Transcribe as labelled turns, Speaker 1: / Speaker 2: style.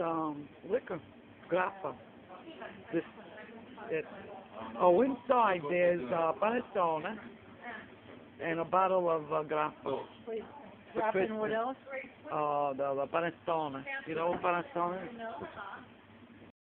Speaker 1: Um, liquor, grappa. Uh, this, it, oh, inside there's uh, panettone and a bottle of uh, grappa.
Speaker 2: Wait, what else?
Speaker 1: Uh, the, the panettone. You know what panettone is?
Speaker 2: No. Uh-huh.